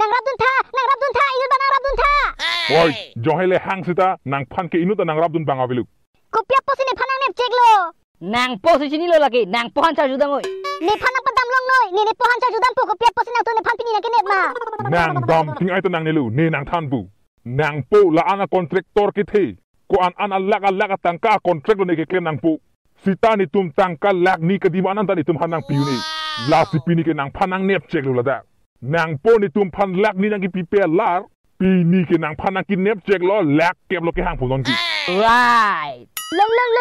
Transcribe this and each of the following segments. นางรับดุนทานางรับดุนทาอินุบานางรับดุนทาโอ้ยจอยเลยห้างสิตานางพันเกอินุตานางรับดุนบังอาวิลุกกูเปียปสิเนี่ยพันนางเนบเช็กโลนางปสิชินีโลลักนางปอนชาจุดังโอยเนี่ยพันนางปนดำมลงน้อยเนี่ยเนี่ยปอนชาจุดังปกเปียปสินางตัวเนี่ยพันปีนีินางเกเนบมานางดำทิ้งไอ้ตัวนางเนลูเนี่ยนางทันบูนางปูละอานาคอนแทรคตอร์กิเทกูอันอันอัลลักอัลลักตั้งค่าคอนแทรคโลเนเกเคลนางปูสิตานิตุมตังกาลักนีกดีมานันตานิตุมหันนางปิวนี่ลาสิปีนี้ก็นางพันนางเนบเจกคลูละแต่นางโปนในตุ่มพันแลกนี่นางกิปีเปียลาปีนี้ก็นางพันนางกินเนบเจกคล้อแลกเก็บลกให้ห่างผมนอนกี right ลลลล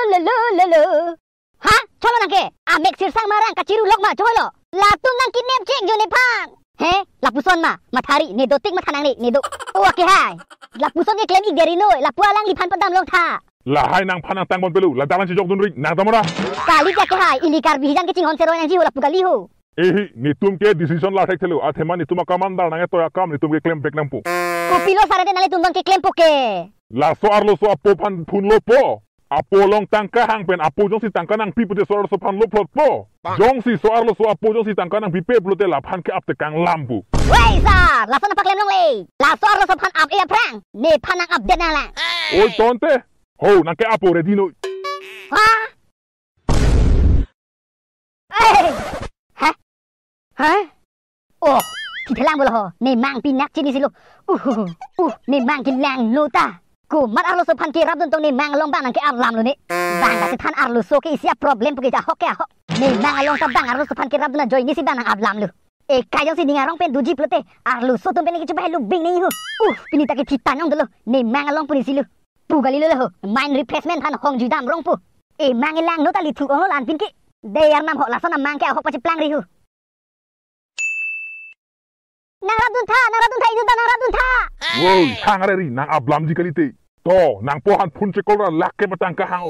ลลลฮะชอบนังเกอาเม็กซิรสังมารังกะจิรุลกมาช่วยหรอลาตุงนางกินเนบเจกอยู่ในพันเฮ้ลาปุซอนมา มาทารีเนโดติกมาทานังนี่เนโดโอเคไฮลาปุซอนยังเคลมอีกเด๋ยวน่ลาปัวลังลิพันปะดำลงท่า লাহাই নাং ফানা তাং মন বেলু লা দামান চি জগদুন রি না দমরা কালি কা কে হাই ইনি কার বিহিজান কে চিং হন সেরো এনার্জি হলা পুকালি হো এহি নিতুম কে ডিসিশন লাঠাই থেলু আ থেমা নিতুম কমান্ডার নাগে তো কাম নিতুম কে ক্লেম পেক নাম্পু কপিলো সারে নালে তুম কে ক্লেম পোকে লা সো আর লো সো আপো ফান ফুন লো পো আপো লং তাং কা হাং পেন আপো জং সি তাং কা নাং পি পুতে সর সো ফান লো ফ্লট পো জং সি সো আর লো সো আপো জং সি তাং কা নাং পি পে ব্লুতে লা ফান কে আপতে কাং লাম্পু ওই স্যার লা সো না পাকলেম লং লে লা সো আর লো সো ফান আপ এ ফ্রাং নে ফান আপ দেনালা ওই তন্তে โอ้นังแกอาปูเรดีโน่ฮะเอ้ฮะโอ้ที่เธอล่างบุหรีเนมังปีนักชิ้นนี้สิลูกอู้หูอู้เนมังกินแรงลูตากูมัดอารมณ์สุพรรณกีรับดนตรงนมังลงบ้านนังแกอารลามลูนี่บ้านแต่สิท่านอารมณ์สุขีเสียปัญหาปุ๊กี้จะฮกแกฮอกนมังลงตับบ้านอารมณ์สุพรรณกีรับดนตรงจอยนี่สิบ้านนังอารลามลูเอ้กายยังสิหนิงร้องเพลงดูจีปลูเตอารมณ์สุตุนเป็นกีิจวัตรลูกบิงนี่ฮู้อู้ปีนี้ตะกี้ที่ตานองเดลูนเนมังลงปุ่นสิลูทุกอลิรเลยเหรอ mind replacement ท่านฮงจีดามร้องปู๊เอ๋มังเอลังโนตัลิทุกองนุลานพินกี้เดย์อาร์นำหกลักนณะมังแก่หกปัจจุบันรีฮูนางรัตุนท่านางรัตุนท่าอีดุนตานางรัตุนท่าว้ายฮางอะไรนี่นางอับลามจีกลิตีต่อนางพ่อฮันพุนเชกอลราลักเก็บตังค์กับฮัง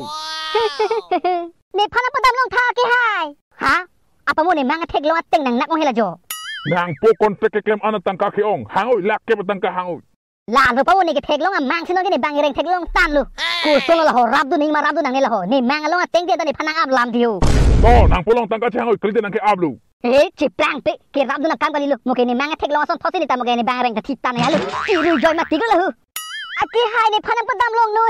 นี่พนักปดาำลงท่ากี่ไฮฮะอาปะโมนี่มังเทกลวัตเต็งนางนักมเยละจ่อนางพ่อคนเทกเกมอันตังค์กับฮุยเค์ฮงลาดรูปวันนี้ก็เทกลงอ่ะแมงชินก็ในบางเร่งเทกลงตันลูกกูส่งละหอรับดูนิ่งมารับดูนางนี่ละหอนี่แมงละว่าเต็งเดียดตอนนี้พนังอาบลามดิวโตนางพลงตั้งก็เชียงคลิปเดินนางแค่อาบลูเฮ้ยชิปลังเปเกรับดูนักการกันลูกโมเกนี่แมงเทกลงอ่ะส่งทอสินิตามโมเกนี่บางเร่งกัทิตันเนี่ยลูกสิรูจอยมาติกันละหูอากิไฮนี่พนังประดามลงนู่น